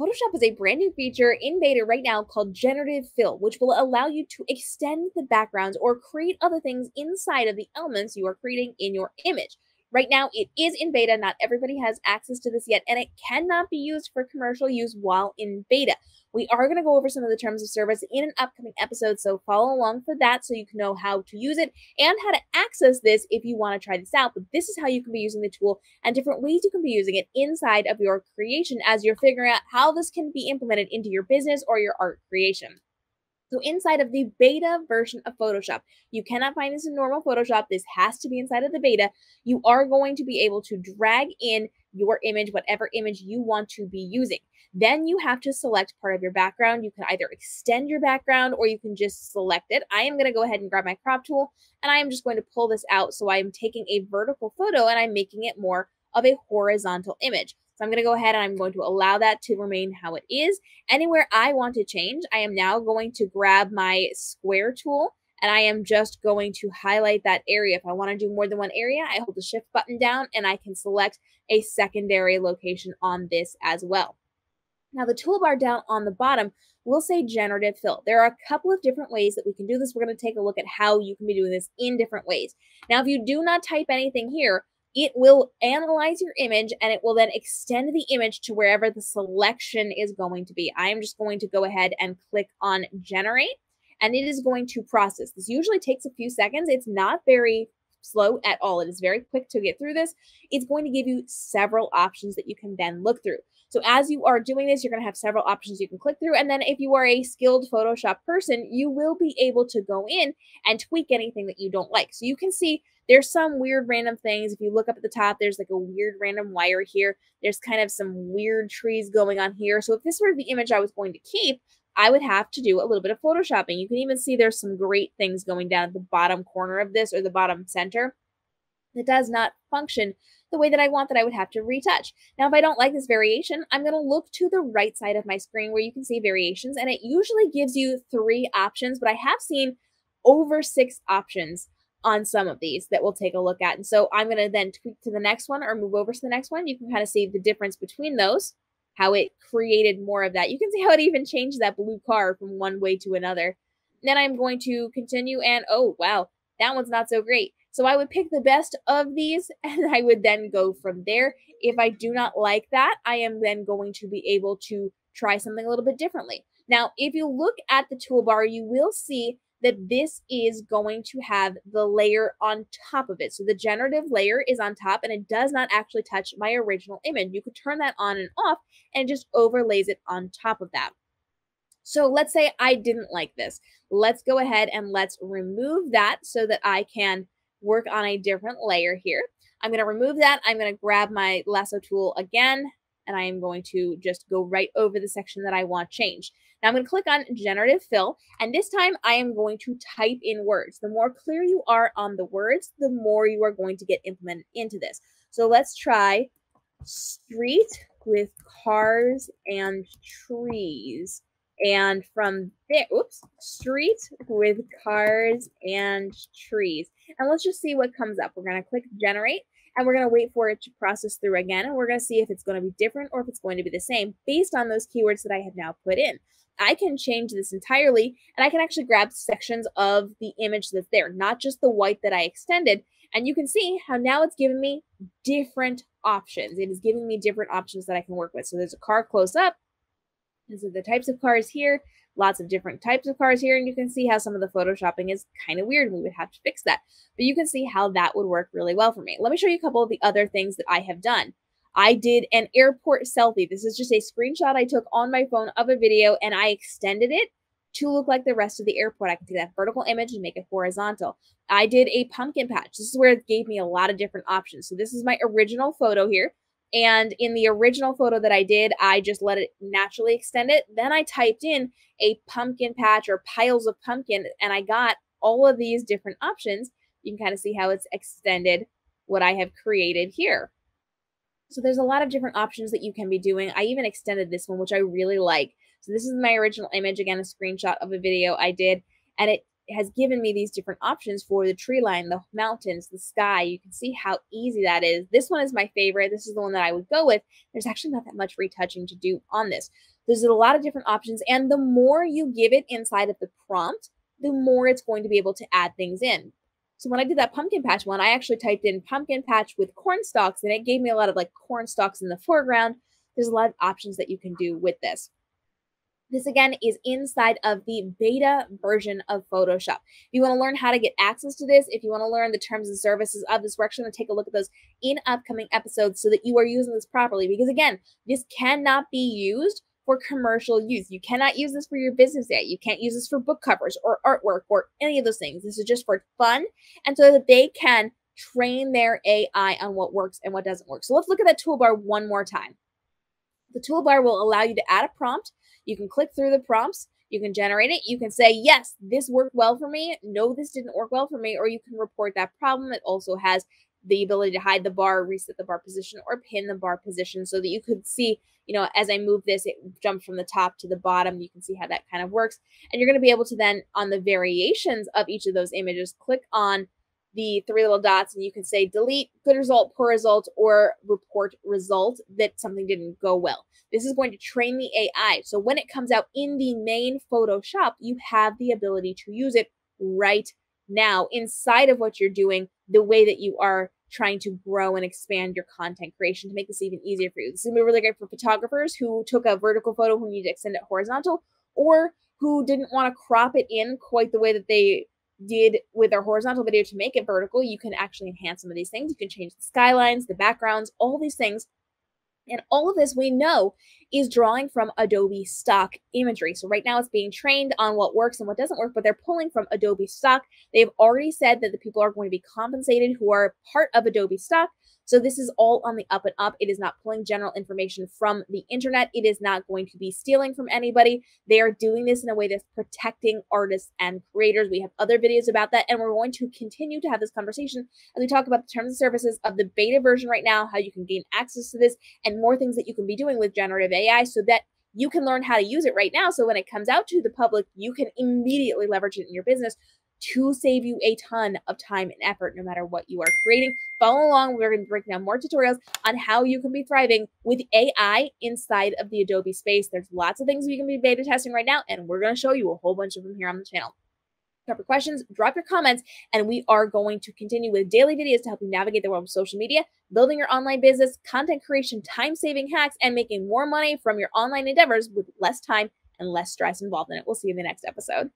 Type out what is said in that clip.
Photoshop has a brand new feature in beta right now called Generative Fill, which will allow you to extend the backgrounds or create other things inside of the elements you are creating in your image. Right now, it is in beta. Not everybody has access to this yet, and it cannot be used for commercial use while in beta. We are going to go over some of the terms of service in an upcoming episode, so follow along for that so you can know how to use it and how to access this if you want to try this out. But this is how you can be using the tool and different ways you can be using it inside of your creation as you're figuring out how this can be implemented into your business or your art creation. So inside of the beta version of Photoshop, you cannot find this in normal Photoshop. This has to be inside of the beta. You are going to be able to drag in your image, whatever image you want to be using. Then you have to select part of your background. You can either extend your background or you can just select it. I am going to go ahead and grab my crop tool and I am just going to pull this out. So I'm taking a vertical photo and I'm making it more of a horizontal image. So I'm going to go ahead and I'm going to allow that to remain how it is. Anywhere I want to change, I am now going to grab my square tool and I am just going to highlight that area. If I want to do more than one area, I hold the shift button down and I can select a secondary location on this as well. Now the toolbar down on the bottom will say generative fill. There are a couple of different ways that we can do this. We're going to take a look at how you can be doing this in different ways. Now, if you do not type anything here, it will analyze your image and it will then extend the image to wherever the selection is going to be. I am just going to go ahead and click on generate and it is going to process. This usually takes a few seconds. It's not very slow at all. It is very quick to get through this. It's going to give you several options that you can then look through. So as you are doing this, you're going to have several options you can click through. And then if you are a skilled Photoshop person, you will be able to go in and tweak anything that you don't like. So you can see there's some weird random things. If you look up at the top, there's like a weird random wire here. There's kind of some weird trees going on here. So if this were the image I was going to keep, I would have to do a little bit of photoshopping. You can even see there's some great things going down at the bottom corner of this or the bottom center that does not function the way that I want that I would have to retouch. Now, if I don't like this variation, I'm going to look to the right side of my screen where you can see variations, and it usually gives you three options, but I have seen over six options on some of these that we'll take a look at. And so I'm going to then tweak to the next one or move over to the next one. You can kind of see the difference between those, how it created more of that. You can see how it even changed that blue car from one way to another. Then I'm going to continue and oh, wow, that one's not so great. So I would pick the best of these and I would then go from there. If I do not like that, I am then going to be able to try something a little bit differently. Now, if you look at the toolbar, you will see that this is going to have the layer on top of it. So the generative layer is on top and it does not actually touch my original image. You could turn that on and off and just overlays it on top of that. So let's say I didn't like this. Let's go ahead and let's remove that so that I can work on a different layer here. I'm going to remove that. I'm going to grab my lasso tool again, and I am going to just go right over the section that I want changed. Now I'm going to click on generative fill, and this time I am going to type in words. The more clear you are on the words, the more you are going to get implemented into this. So let's try street with cars and trees. And from there, oops, street with cars and trees. And let's just see what comes up. We're going to click generate and we're going to wait for it to process through again. And we're going to see if it's going to be different or if it's going to be the same based on those keywords that I have now put in. I can change this entirely and I can actually grab sections of the image that's there, not just the white that I extended. And you can see how now it's giving me different options. It is giving me different options that I can work with. So there's a car close up. These are the types of cars here lots of different types of cars here, and you can see how some of the photoshopping is kind of weird. We would have to fix that. But you can see how that would work really well for me. Let me show you a couple of the other things that I have done. I did an airport selfie. This is just a screenshot I took on my phone of a video, and I extended it to look like the rest of the airport. I can take that vertical image and make it horizontal. I did a pumpkin patch. This is where it gave me a lot of different options. So this is my original photo here. And in the original photo that I did, I just let it naturally extend it. Then I typed in a pumpkin patch or piles of pumpkin, and I got all of these different options. You can kind of see how it's extended what I have created here. So there's a lot of different options that you can be doing. I even extended this one, which I really like. So this is my original image, again, a screenshot of a video I did, and it has given me these different options for the tree line, the mountains, the sky. You can see how easy that is. This one is my favorite. This is the one that I would go with. There's actually not that much retouching to do on this. There's a lot of different options, and the more you give it inside of the prompt, the more it's going to be able to add things in. So when I did that pumpkin patch one, I actually typed in pumpkin patch with corn stalks, and it gave me a lot of like corn stalks in the foreground. There's a lot of options that you can do with this. This again is inside of the beta version of Photoshop. If you want to learn how to get access to this, if you want to learn the terms and services of this, we're actually going to take a look at those in upcoming episodes so that you are using this properly. Because again, this cannot be used for commercial use. You cannot use this for your business yet. You can't use this for book covers or artwork or any of those things. This is just for fun and so that they can train their AI on what works and what doesn't work. So let's look at that toolbar one more time. The toolbar will allow you to add a prompt. You can click through the prompts. You can generate it. You can say, yes, this worked well for me. No, this didn't work well for me. Or you can report that problem. It also has the ability to hide the bar, reset the bar position, or pin the bar position so that you could see, you know, as I move this, it jumps from the top to the bottom. You can see how that kind of works. And you're going to be able to then, on the variations of each of those images, click on the three little dots and you can say delete, good result, poor result, or report result that something didn't go well. This is going to train the AI. So when it comes out in the main Photoshop, you have the ability to use it right now inside of what you're doing, the way that you are trying to grow and expand your content creation to make this even easier for you. This is gonna be really great for photographers who took a vertical photo who need to extend it horizontal or who didn't want to crop it in quite the way that they did with their horizontal video to make it vertical. You can actually enhance some of these things. You can change the skylines, the backgrounds, all these things and all of this we know is drawing from Adobe stock imagery. So right now it's being trained on what works and what doesn't work, but they're pulling from Adobe stock. They've already said that the people are going to be compensated who are part of Adobe stock. So this is all on the up and up. It is not pulling general information from the internet. It is not going to be stealing from anybody. They are doing this in a way that's protecting artists and creators. We have other videos about that, and we're going to continue to have this conversation as we talk about the terms and services of the beta version right now, how you can gain access to this, and more things that you can be doing with generative AI so that you can learn how to use it right now. So when it comes out to the public, you can immediately leverage it in your business to save you a ton of time and effort no matter what you are creating. Follow along. We're going to break down more tutorials on how you can be thriving with AI inside of the Adobe space. There's lots of things we can be beta testing right now, and we're going to show you a whole bunch of them here on the channel. Drop your questions, drop your comments, and we are going to continue with daily videos to help you navigate the world of social media, building your online business, content creation, time saving hacks, and making more money from your online endeavors with less time and less stress involved in it. We'll see you in the next episode.